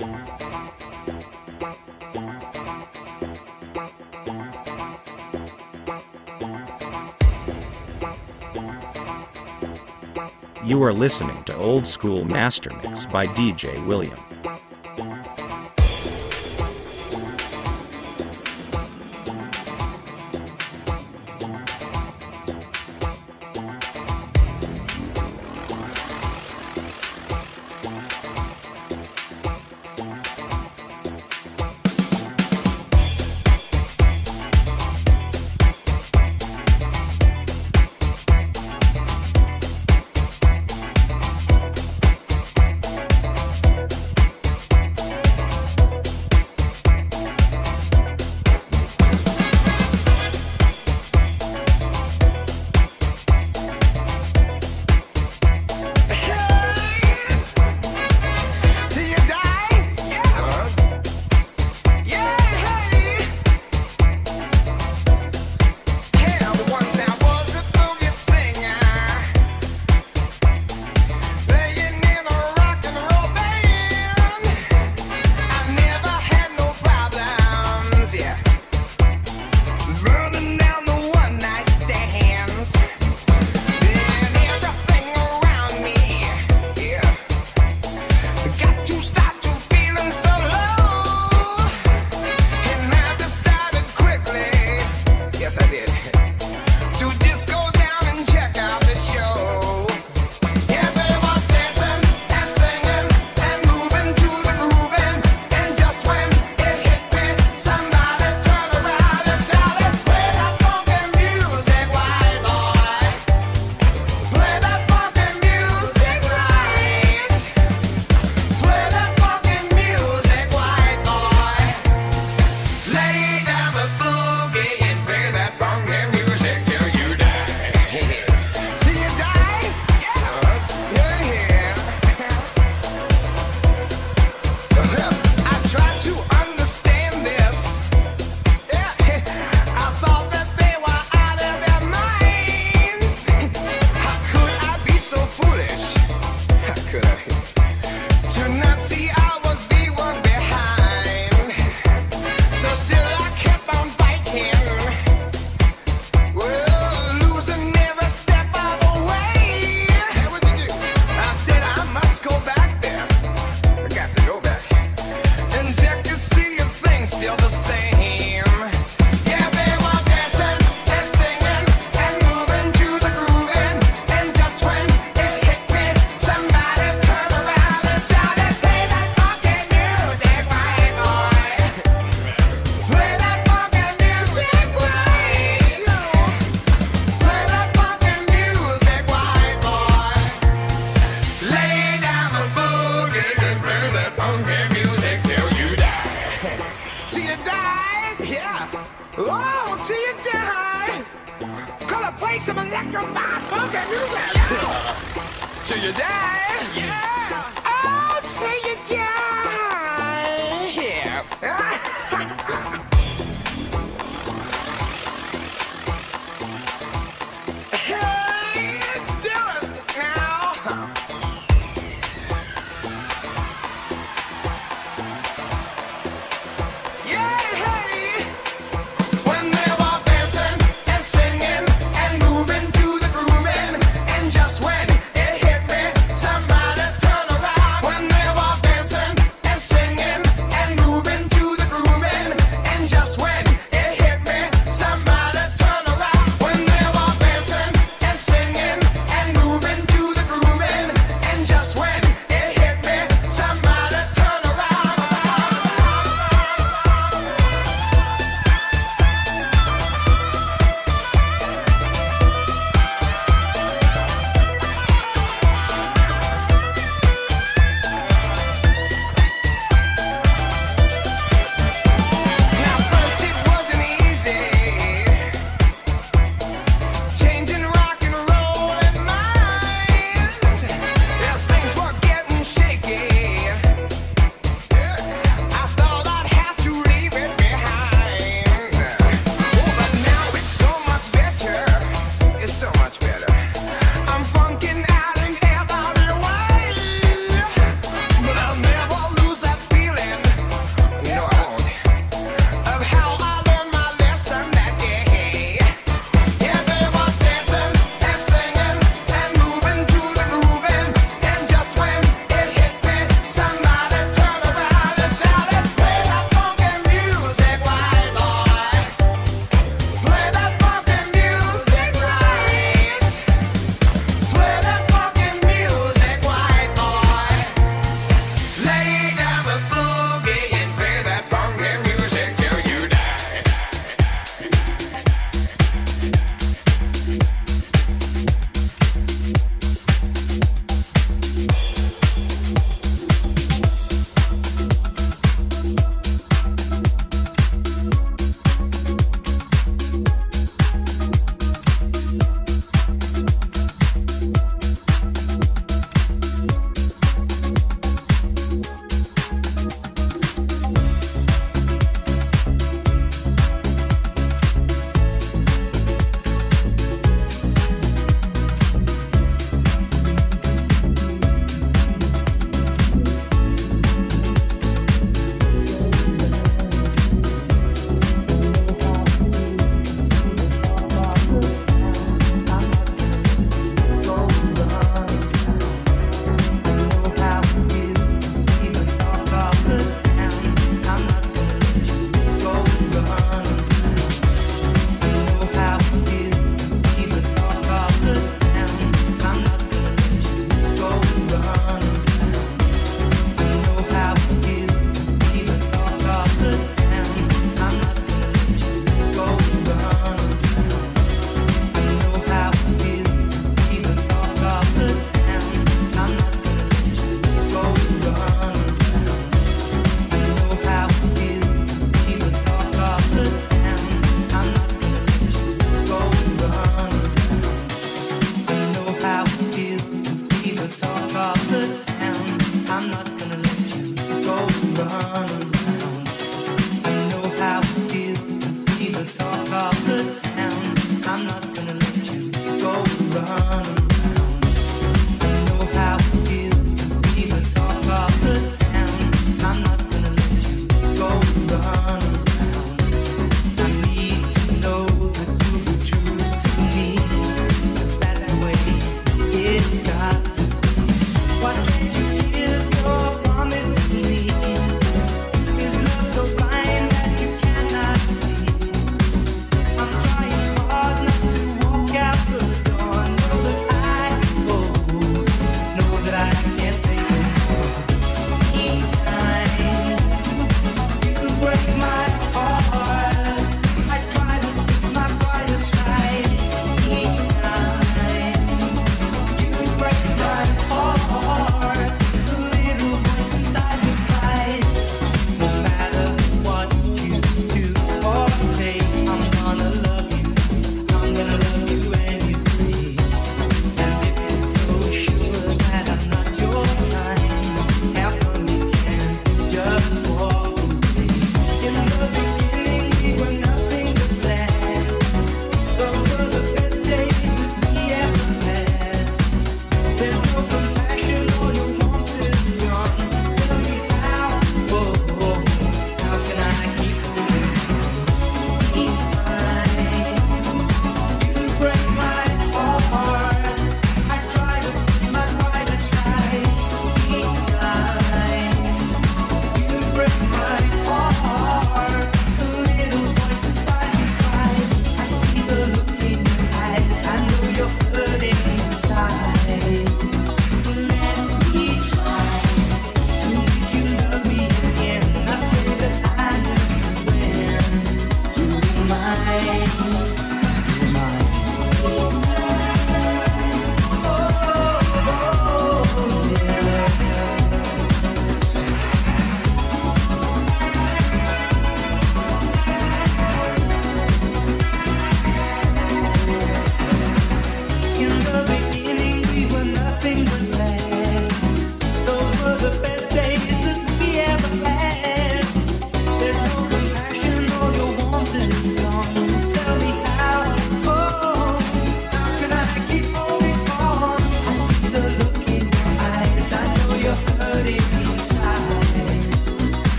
You are listening to Old School Master Mix by DJ William.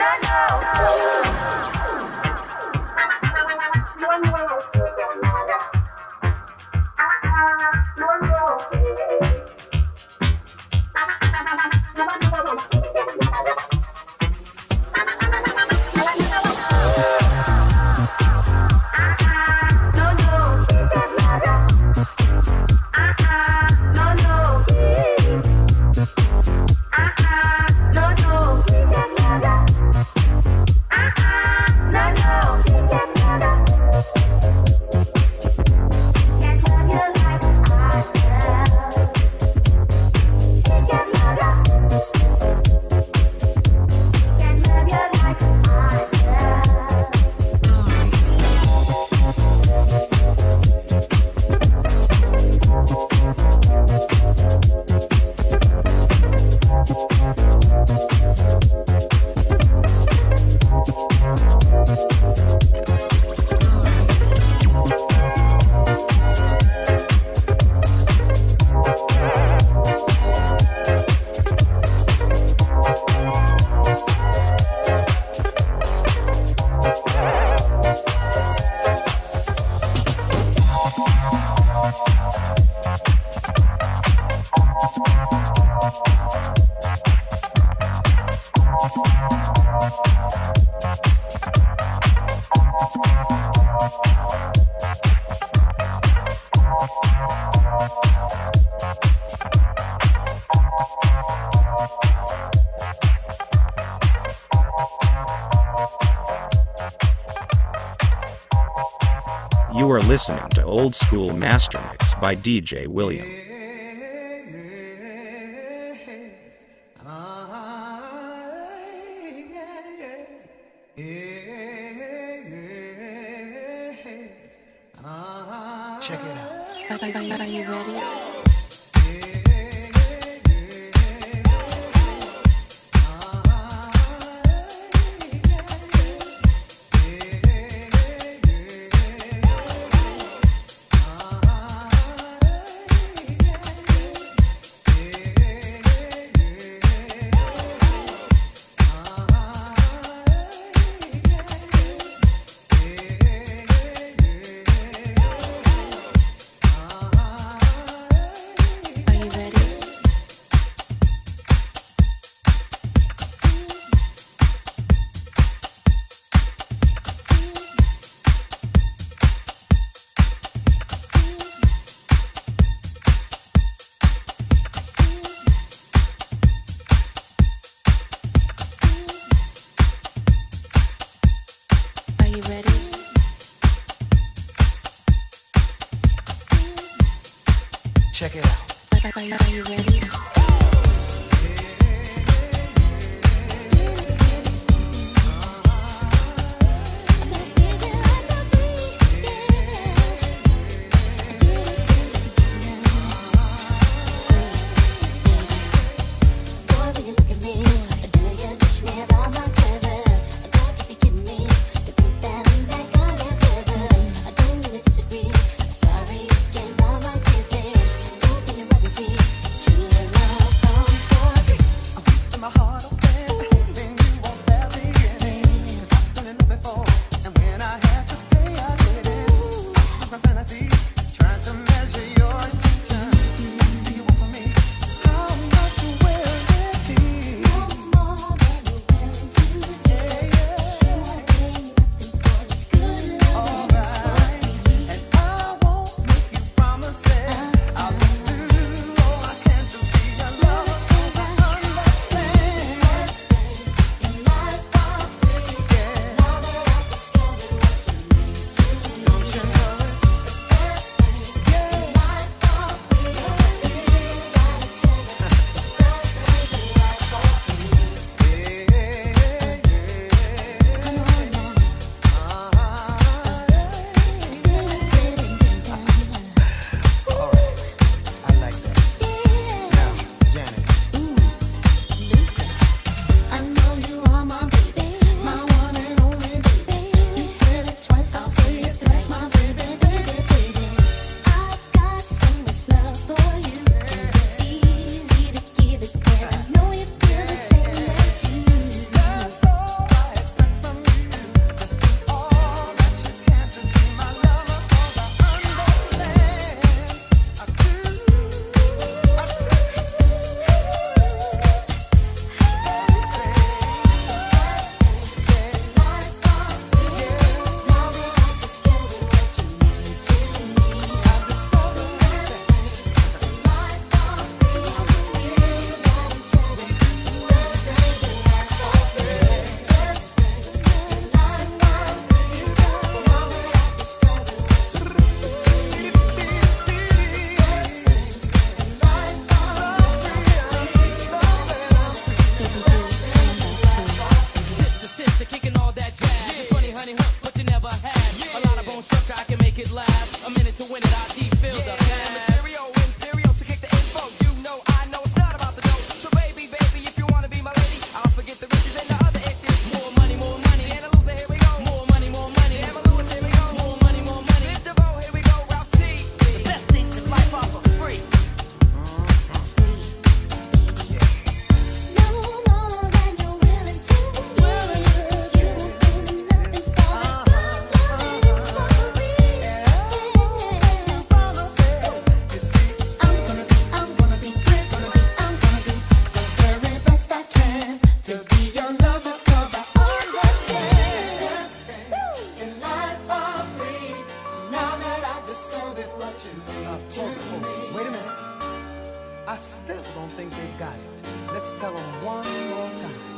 now. listening to Old School Master Mix by DJ William. still don't think they've got it. Let's tell them one more time.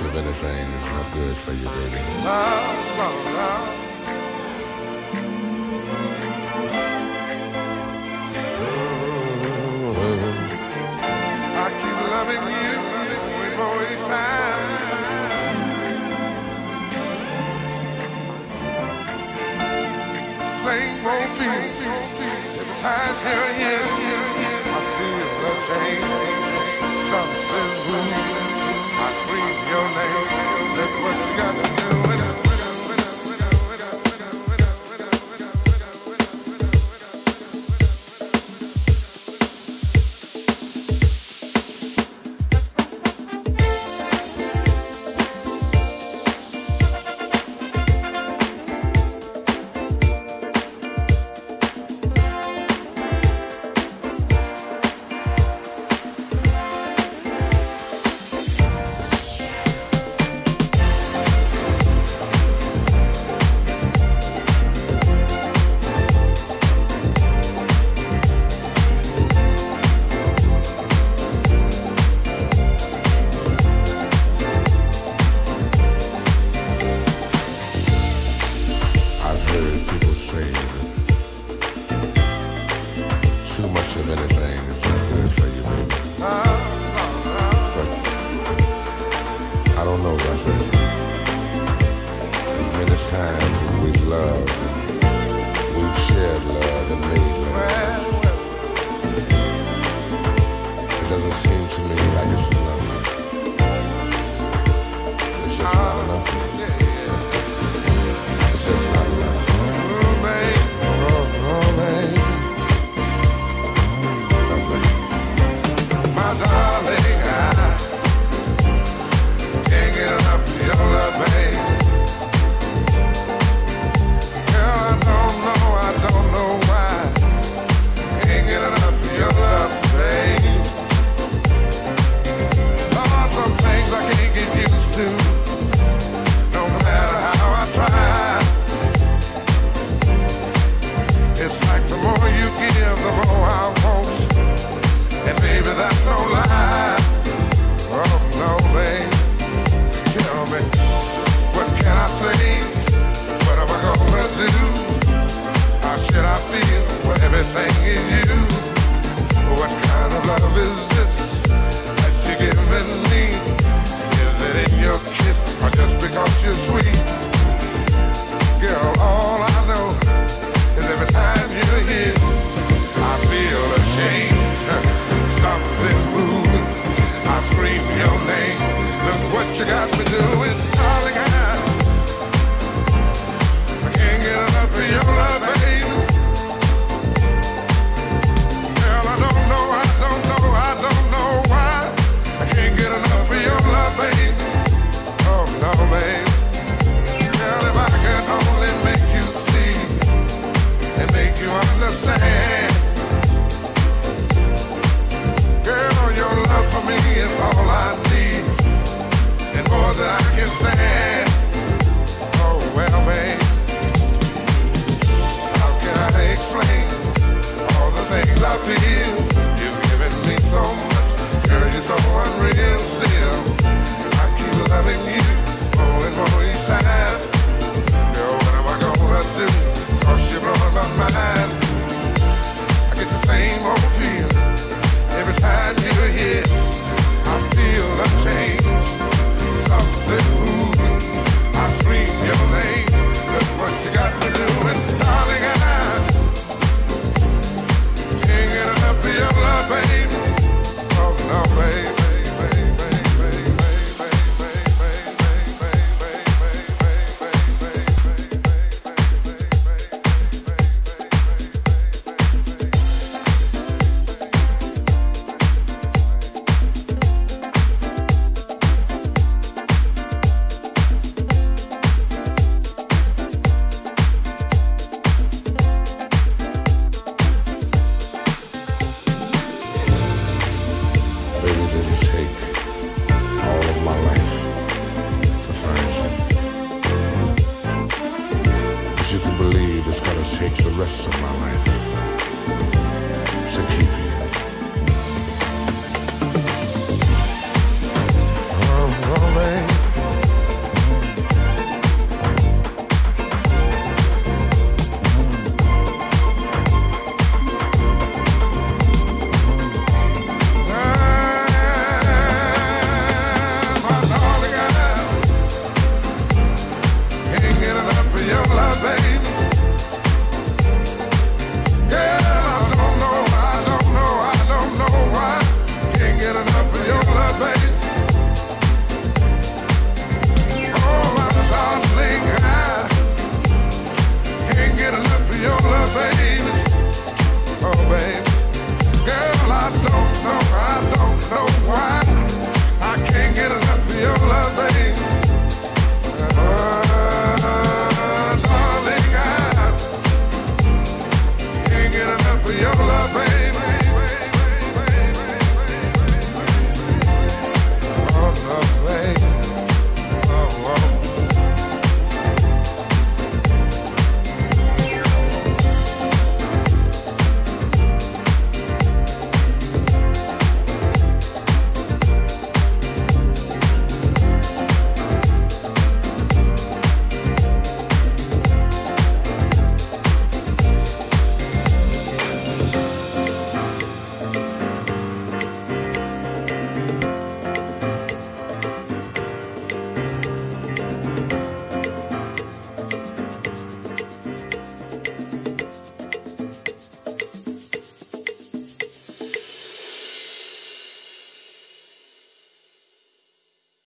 much of anything is not good for you, baby. Love, love, love. you got me doing. the rest of my life.